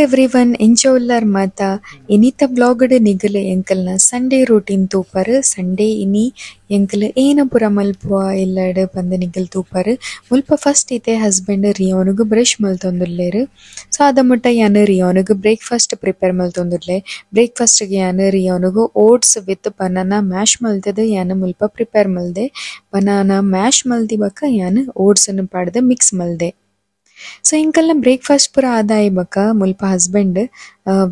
Hello everyone ಎಂಚೋಲ್ಲರ್ ಮಾತ ಇನಿತ ಬ್ಲಾಗ್ಡ್ ನಿಗಲ್ ಎಂಕಲ್ನ ಸಂಡೇ ರೂಟೀನ್ ತೂಪರ್ ಸಂಡೇ ಇನಿ ಎಂಕಲ್ ಏನ ಪುರ ಮಲ್ಪುವ ಇಲ್ಲಡ್ ಪಂದ್ ನಿಗಲ್ ತೂಪರ್ ಮುಲ್ಪ ಫಸ್ಟ್ ಇತ್ತೆ ಹಸ್ಬೆಂಡ್ ರಿಯೋನುಗ್ ಬ್ರಷ್ ಮಲ್ತೊಂದುಲ್ಲೆರ್ ಸೊ ಅದ ಮುಟ್ಟ ಯಾನ್ ರಿಯೋನುಗ್ ಬ್ರೇಕ್ಫಾಸ್ಟ್ ಪ್ರಿಪೇರ್ ಮಲ್ತೊಂದುಲ್ಲೆ ಬ್ರೇಕ್ಫಾಸ್ಟ್ಗೆ ಯಾನ್ ರಿಯೋನುಗ್ ಓಟ್ಸ್ ವಿತ್ ಬನಾನಾ ಮ್ಯಾಶ್ ಮಲ್ತದ್ ಯಾನ್ ಮುಲ್ಪ ಪ್ರಿಪೇರ್ ಮಲ್ದೆ ಬನಾನಾ ಮ್ಯಾಶ್ ಮಲ್ದಿ ಬಕ್ಕ ಯಾನ್ ಓಟ್ಸ್ ಅನ್ನು ಪಾಡ್ದೆ ಮಿಕ್ಸ್ ಮಲ್ದೆ ಸೊ ಇಂಕಲ್ನ ಬ್ರೇಕ್ಫಾಸ್ಟ್ ಪೂರ ಆದಾಯ ಬೊಕ ಮುಲ್ಪ ಹಸ್ಬೆಂಡ್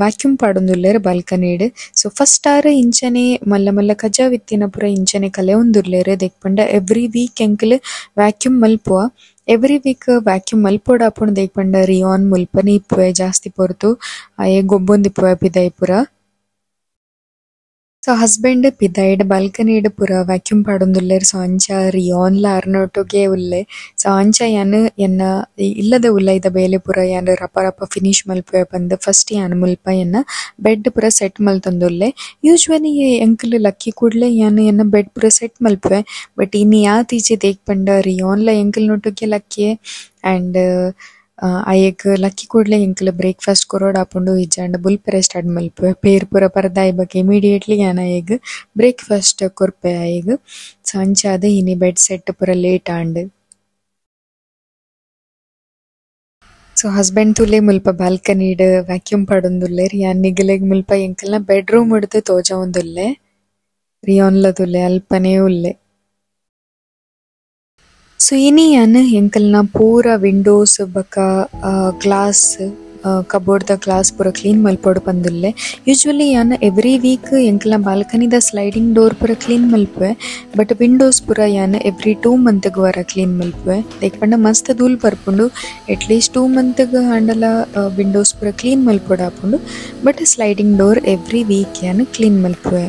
ವ್ಯಾಕ್ಯೂಮ್ ಪಾಡೊಂದುಲ್ಲೆರ್ ಬಾಲ್ಕನಿಡ್ ಸೊ ಫಸ್ಟ್ ಆರ್ ಇಂಚನೆ ಮಲ್ಲ ಮಲ್ಲ ಕಜಾ ವಿತ್ತಿನ ಪುರ ಇಂಚನೆ ಕಲೆಯೊಂದುಲ್ಲೆರ್ ದೇಕ್ಪಂಡ ಎವ್ರಿ ವೀಕ್ ಎಂಕಲ್ ವ್ಯಾಕ್ಯೂಮ್ ಮಲ್ಪುವ. ಎವ್ರಿ ವೀಕ್ ವ್ಯಾಕ್ಯೂಮ್ ಮಲ್ಪೋಡ ಆಪುಂಡು ದೇಕ್ಪಂಡ ರಿಯಾನ್ ಮುಲ್ಪನೆ ಇಪ್ಪುವೆ ಜಾಸ್ತಿ ಪೊರ್ತು. ಅಯೆ ಗೊಬ್ಬೊಂದಿಪ್ಪುವೆ ಪಿದಾಯ್ ಪೂರ. ಸೊ ಹಸ್ಬೆಂಡ್ ಪಿದಾಯ್ಡ್ ಬಾಲ್ಕನಿಡ್ ಪೂರ ವ್ಯಾಕ್ಯೂಮ್ ಪಾಡೊಂದುಲ್ಲೆರ್ ಸೊ ಅಂಚ ರಿಯಾನ್ಲ ಅರ್ನೊಟ್ಟೊಗೆ ಉಲ್ಲೆ ಸೊ ಅಂಚ ಯಾನ್ ಎನ್ನ ಇಲ್ಲದ ಉಲ್ಲ ಇದ ಬೇಲೆ ಪೂರ ಯಾನ್ ರಪ ರಪ ಫಿನಿಶ್ ಮಲ್ಪುವೆ ಪಂದ್ ಫಸ್ಟ್ ಯಾನ್ ಮುಲ್ಪ ಎನ್ನ ಬೆಡ್ ಪೂರ ಸೆಟ್ ಮಲ್ತೊಂದುಲ್ಲೆ ಯೂಶ್ವಲಿ ಎಂಕಲ್ ಲಕ್ಕಿ ಕೂಡ್ಲೆ ಯಾನ್ ಎನ್ನ ಬೆಡ್ ಪೂರ ಸೆಟ್ ಮಲ್ಪುವೆ ಬಟ್ ಇನ್ನು ಯಾತ್ ಈಚೆ ದೇಕ್ ಪಂಡ ರಿಯಾನ್ಲ ಎಂಕಲ್ ನೊಟ್ಟುಗೆ ಲಕ್ಕಿಯೇ ಆ್ಯಂಡ್ ಅಯ್ಯಗ್ ಲಕ್ಕಿ ಕೂಡ್ಲೆ ಎಂಕಲ್ ಬ್ರೇಕ್ಫಾಸ್ಟ್ ಕೊರೋಡ್ ಆಪುಂಡು ಇಜ್ಜಾಂಡ ಬುಲ್ಪೆರೆ ಸ್ಟಾರ್ಟ್ ಮಲ್ಪುವೆ ಪೇರ್ ಪೂರ ಪರ್ದಾಯ್ ಬಗ್ಗೆ ಇಮಿಡಿಯೇಟ್ಲಿ ಯಾನ್ ಅಯ್ಯಗ್ ಬ್ರೇಕ್ಫಾಸ್ಟ್ ಕೊರ್ಪೆ ಅಯ್ಯಗ್ ಸೊ ಅಂಚಾದ್ ಇನಿ ಬೆಡ್ ಸೆಟ್ ಪೂರ ಲೇಟ್ ಆಂಡ್ ಸೊ ಹಸ್ಬೆಂಡ್ ತುಲೆ ಮುಲ್ಪ ಬಾಲ್ಕನಿಡ್ ವ್ಯಾಕ್ಯೂಮ್ ಪಾಡೊಂದುಲ್ಲೆರ್ ಯಾನ್ ನಿಗಲೆಗ್ ಮುಲ್ಪ ಎಂಕಲ್ನ ಬೆಡ್ರೂಮ್ ಉಡ್ದು ತೋಜ ಒಂದುಲ್ಲೆ ರಿಯಾನ್ಲ ತುಲೆ ಅಲ್ಪನೆ ಉಲ್ಲೆ ಸೊ ಇನಿ ಯಾನ್ ಎಂಕಲ್ನ ಪೂರ ವಿಂಡೋಸ್ ಬೊಕ ಗ್ಲಾಸ್ ಕಬೋರ್ಡ್ದ ಗ್ಲಾಸ್ ಪೂರ ಕ್ಲೀನ್ ಮಲ್ಪೊಡು ಪಂದುಲ್ಲೆ ಯೂಶ್ವಲಿ ಯಾನ್ ಎವ್ರಿ ವೀಕ್ ಎಂಕಲ್ನ ಬಾಲ್ಕನಿದ ಸ್ಲೈಡಿಂಗ್ ಡೋರ್ ಪೂರ ಕ್ಲೀನ್ ಮಲ್ಪುವೆ ಬಟ್ ವಿಂಡೋಸ್ ಪೂರ ಯಾನ್ ಎವ್ರಿ ಟೂ ಮಂತ್ಗ್ ವರ ಕ್ಲೀನ್ ಮಲ್ಪುವೆ ಲೈಕ್ ಪಂಡ ಮಸ್ತ್ ಧೂಲ್ ಬರ್ಪುಂಡು ಅಟ್ಲೀಸ್ಟ್ ಟೂ ಮಂತ್ಗ್ ಹಂಡಲ ವಿಂಡೋಸ್ ಪೂರ ಕ್ಲೀನ್ ಮಲ್ಪೊಡು ಆಪುಂಡು but sliding door every week ಯಾನ್ ಕ್ಲೀನ್ ಮಲ್ಪುವೆ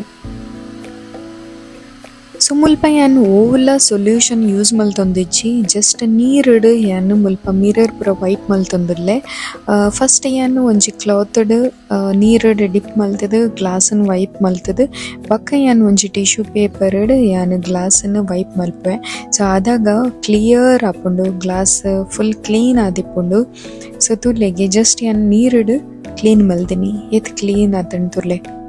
ಸೊ ಮುಲ್ಪ ಯಾನ್ ಓವಲ ಸೊಲ್ಯೂಷನ್ ಯೂಸ್ ಮಲ್ತೊಂದಿಜ್ಜಿ ಜಸ್ಟ್ ನೀರುಡ್ ಯಾನ್ ಮುಲ್ಪ ಮಿರರ್ ಪೂರ ವೈಪ್ ಮಲ್ತೊಂದುಲ್ಲೆ ಫಸ್ಟ್ ಯಾನ್ ಒಂಜಿ ಕ್ಲಾತ್ಡ್ ನೀರುಡ್ ಡಿಪ್ ಮಲ್ತದ್, ಗ್ಲಾಸನ್ ವೈಪ್ ಮಲ್ತದ್. ಬಕ್ಕ ಯಾನ್ ಒಂಜಿ ಟಿಶ್ಯೂ ಪೇಪರ್ಡ್ ಯಾನ್ ಗ್ಲಾಸನ್ನು ವೈಪ್ ಮಲ್ಪೆ. ಸೊ, ಆದಾಗ ಕ್ಲಿಯರ್ ಆಪುಂಡು, ಗ್ಲಾಸ್ ಫುಲ್ ಕ್ಲೀನ್ ಆದಿಪ್ಪುಂಡು. ಸೊ, ತುರ್ಲೆಗೆ ಜಸ್ಟ್ ಯಾನ್ ನೀರುಡ್ ಕ್ಲೀನ್ ಮಲ್ದಿನಿ. ಎತ್ ಕ್ಲೀನ್ ಆತಂಡ್ ತುರ್ಲೆ.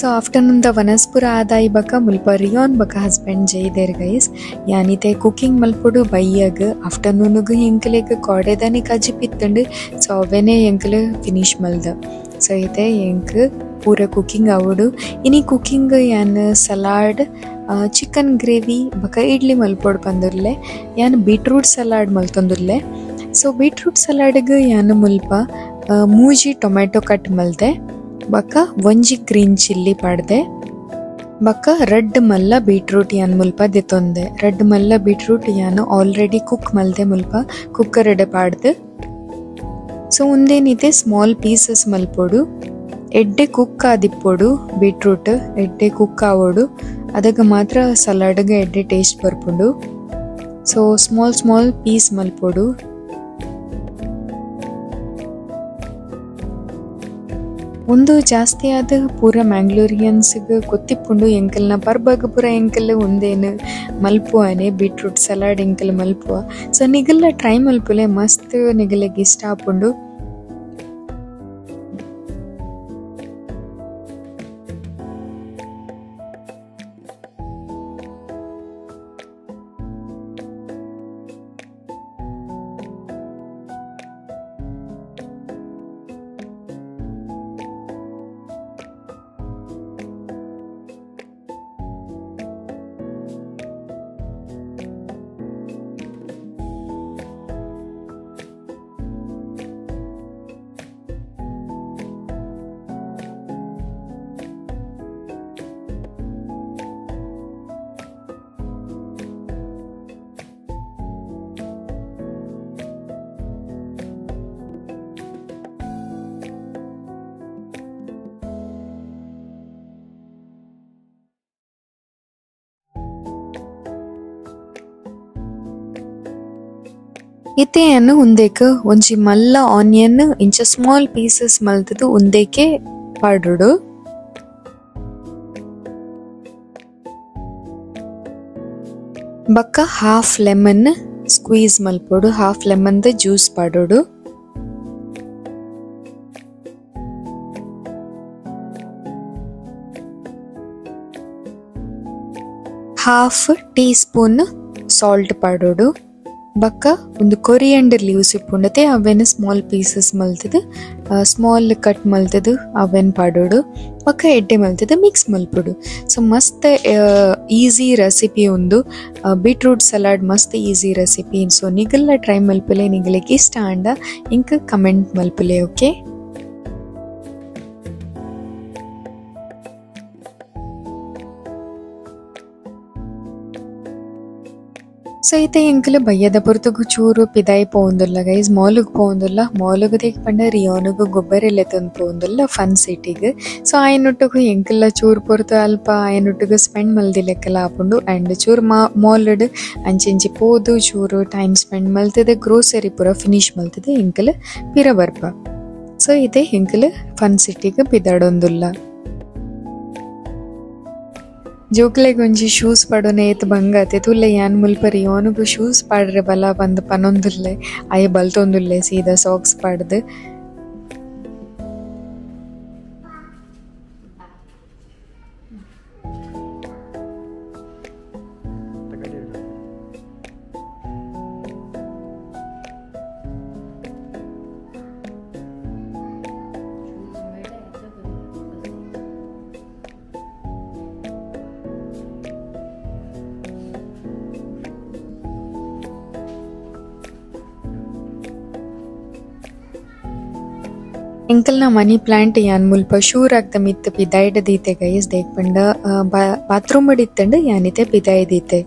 ಸೊ ಆಫ್ಟರ್ನೂನ್ ದ ವನಸ್ಪುರ ಆದಾಯ ಬಕ ಮುಲ್ಪ ರಿಯೋನ್ ಬಕ ಹಸ್ಬೆಂಡ್ ಜೈದೇರ್ ಗೈಸ್ ಯಾನಿತೆ ಕುಕಿಂಗ್ ಮಲ್ಪೊಡು ಬೈಯಗ್ ಆಫ್ಟರ್ನೂನ್ಗ್ ಎಂಕಲೆಗ್ ಕೊಡೆದಾನೆ ಕಜಿ ಪಿತ್ತಂಡು ಸೊ ಅವೆನೆ ಎಂಕಲ ಫಿನಿಶ್ ಮಲ್ದ ಸೊ ಇದೆ ಎಂಕ್ ಪೂರ ಕುಕಿಂಗ್ ಅವಡು ಇನಿ ಕುಕಿಂಗ್ ಯಾನ್ ಸಲಾಡ್ ಚಿಕನ್ ಗ್ರೇವಿ ಬಕ ಇಡ್ಲಿ ಮಲ್ಪೊಡು ಬಂದಿರ್ಲೆ ಯಾನ್ ಬೀಟ್ರೂಟ್ ಸಲಾಡ್ ಮಲ್ತೊಂದುರ್ಲೆ ಸೊ ಬೀಟ್ರೂಟ್ ಸಲಾಡ್ಗೆ ಯಾನ್ ಮುಲ್ಪ ಮೂಜಿ ಟೊಮೆಟೊ ಕಟ್ ಮಲ್ದೆ ಬಕ್ಕ ಒಂಜಿ ಗ್ರೀನ್ ಚಿಲ್ಲಿ ಪಾಡ್ದೆ. ಬಕ್ಕ ರೆಡ್ ಮಲ್ಲ ಬೀಟ್ರೂಟ್ ಯಾನ್ ಮುಲ್ಪ ದೆತೊಂದೆ ರೆಡ್ ಮಲ್ಲ ಬೀಟ್ರೂಟ್ ಯಾನ್ ಆಲ್ರೆಡಿ ಕುಕ್ ಮಲ್ದೆ ಮುಲ್ಪ ಕುಕ್ಕರ್ಡೆ ಪಾಡ್ದು. ಸೊ ಉಂದೇನಿದೆ ಸ್ಮಾಲ್ ಪೀಸಸ್ ಮಲ್ಪೊಡು. ಎಡ್ಡೆ ಕುಕ್ ಆದಿಪ್ಪೊಡು ಬೀಟ್ರೂಟ್, ಎಡ್ಡೆ ಕುಕ್ ಆವೋಡು. ಅದಕ್ಕೆ ಮಾತ್ರ ಸಲಾಡ್ಗೆ ಎಡ್ಡೆ ಟೇಸ್ಟ್ ಬರ್ಪುಂಡು. ಸೊ ಸ್ಮಾಲ್ ಸ್ಮಾಲ್ ಪೀಸ್ ಮಲ್ಪೊಡು. ಒಂದು ಜಾಸ್ತಿ ಆದ ಪೂರ ಮ್ಯಾಂಗ್ಳೂರಿಯನ್ಸ್ಗೆ ಗೊತ್ತಿಪ್ಪುಂಡು ಎಂಕಲ್ನ ಪರ್ಬಾಗ ಪೂರ ಎಂಕಲ್ ಒಂದೇನು ಮಲ್ಪುವನೆ ಬೀಟ್ರೂಟ್ ಸಲಾಡ್ ಎಂಕಲ್ ಮಲ್ಪುವ. ಸೊ ನಿಗಲ್ಲ ಟ್ರೈ ಮಲ್ಪುಲೆ, ಮಸ್ತ್ ನಿಗಲಿಗೆ ಇಷ್ಟ ಆಪುಂಡು. ಇತೆಯನ್ನು ಉಂದೆಕ್ ಒಂಜಿ ಮಲ್ಲ ಆನಿಯನ್ ಇಂಚ ಸ್ಮಾಲ್ ಪೀಸಸ್ ಮಲ್ತದು ಉಂದೇಕೆ ಪಾಡುಡು ಬಕ್ಕ ಹಾಫ್ ಲೆಮನ್ ಸ್ಕ್ವೀಸ್ ಮಲ್ಪೊಡು, ಹಾಫ್ ಲೆಮನ್ ದ ಜ್ಯೂಸ್ ಪಾಡೋಡು ಹಾಫ್ ಟೀ ಸ್ಪೂನ್ ಸಾಲ್ಟ್ ಪಾಡೋಡು ಬಕ್ಕ, ಒಂದು ಕೊರಿಯಂಡರ್ ಲೀವ್ಸ್ ಇಪ್ಪುಂಡತೆ ಅವೆನ್ ಸ್ಮಾಲ್ ಪೀಸಸ್ ಮಲ್ತದು ಸ್ಮಾಲ್ ಕಟ್ ಮಲ್ತದು, ಅವೆನ್ ಪಾಡೋಡು ಬಕ್ಕ ಎಡ್ಡೆ ಮಲ್ತದು ಮಿಕ್ಸ್ ಮಲ್ಪುಡು. ಸೊ ಮಸ್ತ್ ಈಸಿ ರೆಸಿಪಿ ಒಂದು ಬೀಟ್ರೂಟ್ ಸಲಾಡ್ ಮಸ್ತ್ ಈಸಿ ರೆಸಿಪಿ ಸೊ ನಿಗಲ್ಲ ಟ್ರೈ ಮಲ್ಪಲೆ, ನಿಗಲಿಕ್ಕೆ ಇಷ್ಟ ಅಂಡ ಇಂಕ ಕಮೆಂಟ್ ಮಲ್ಪಲೆ ಓಕೆ ಸೊ ಐತೆ ಎಂಕಲು ಬಯ್ಯದ ಪುರ್ತಗು ಚೂರು ಪಿದಾಯಿ ಪೋಂದುಲ್ಲ ಗೈಸ್ ಮಾಲುಗ್ ಪೋಂದುಲ್ಲ ಮಾಲುಗ್ ದೇಕ್ ಪಂಡ ರಿಯೋನುಗು ಗೊಬ್ಬರೆಲ್ಲ ತಂದು ಪೋಂದುಲ್ಲ ಫನ್ ಸಿಟಿಗ್ ಸೊ ಆಯನೊಟ್ಟಗು ಎಂಕಲ್ಲ ಚೂರು ಪೊರ್ತು ಅಲ್ಪ ಆಯನೊಟ್ಟಗು ಸ್ಪೆಂಡ್ ಮಲ್ದಿಲೆಕ್ಕಲ ಆಪುಂಡು ಆ್ಯಂಡ್ ಚೂರು ಮಾ ಮಾಲ್ಡ್ ಅಂಚೆಂಚಿ ಪೋದು ಚೂರು ಟೈಮ್ ಸ್ಪೆಂಡ್ ಮಲ್ತದೆ ಗ್ರೋಸರಿ ಪೂರ ಫಿನಿಶ್ ಮಲ್ತದೆ ಎಂಕಲ್ ಪಿರ ಬರ್ಪ ಸೊ ಇದೆ ಎಂಕಲ್ ಫನ್ ಸಿಟಿಗ್ ಪಿದಾಡೊಂದುಲ್ಲ ಜೋಕ್ಲೆಗ್ ಒಂಜಿ ಶೂಸ್ ಪಡೋನೆ ಏತ್ ಬಂಗತೆ, ತುಲ್ಲೆ ಯಾನ್ ಮುಲ್ಪರಿ ಅವನಿಗೂ ಶೂಸ್ ಪಾಡ್ರೆ ಬಲ ಬಂದ್ ಪನೊಂದುಲ್ಲೆ ಅಯ್ಯ ಬಲ್ತೊಂದುಲ್ಲೆ ಸೀದಾ ಸಾಕ್ಸ್ ಪಾಡ್ದು. ಎಂಕಲ್ನ ಮನಿ ಪ್ಲಾಂಟ್ ಯಾನ್ ಮುಲ್ಪ ಶೂರ್ ಆಗ್ತ ಮಿತ್ ಪಿದಾಯ್ಡ್ ದೀತೆ ಗೈಸ್ ದೇಕ್ ಪಂಡ ಬಾತ್ರೂಮ್ ಇತ್ತಂಡ್ ಯಾನಿತೆ ಪಿದಾಯ್ ದೀತೆ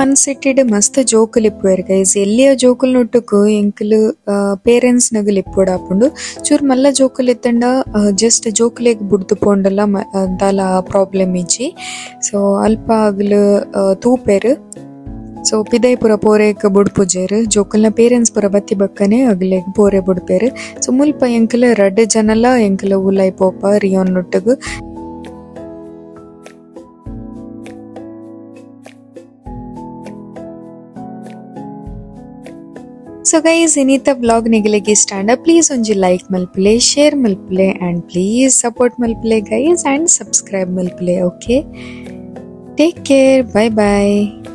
ಮುಲ್ಪ సెటెడ్ మస్తు ಮಸ್ತ್ ಜೋಕುಲು ಇಪ್ಪುವೆರ್ ಗೈಸ್ జోకులు నొట్టుకు ఎంకులు పేరెంట్స్ ಪೇರೆಂಟ್ಸ್ ఇప్పుడు అప్పుడు ಚೂರು ಮಲ್ಲ జోకులు ಇತ್ತಂಡ ಜಸ್ಟ್ జోకులేకి బుడ్దు ಪೋಂಡಲ దాల ಆ, ఇచ్చి ಪ್ರಾಬ್ಲಮ್ అల్ప ಅಗ್ಲು ತೂಪೆರ್. ಸೊ ಪಿದೈ ಪುರ ಪೋರೆಗ್ ಬುಡ್ಪುಜೆರ್ ಜೋಕುಲ್ನ ಪೇರೆಂಟ್ಸ್ ಪುರ ಬತ್ತಿ ಬಕ್ಕನೆ ಅಗ್ಲೆಗ್ ಪೋರೆ ಬುಡ್ಪೆರ್. ಸೊ ಮುಲ್ಪ ಎಂಕಲ ರಡ್ಡ್ ಜನಲ ಎಂಕಲ ಉಲೈ ಪೋಪ ರಿಯೋನ್ ನೊಟ್ಟುಗು सो गाइस इनी तब ब्लॉग निकलेगी स्टैंड अप प्लीज़ उनजी लाइक मलपले शेयर मलपले एंड प्लीज़ सपोर्ट मलपले guys and subscribe मलपले okay take care bye bye